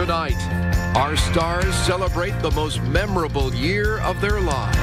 Tonight, our stars celebrate the most memorable year of their lives.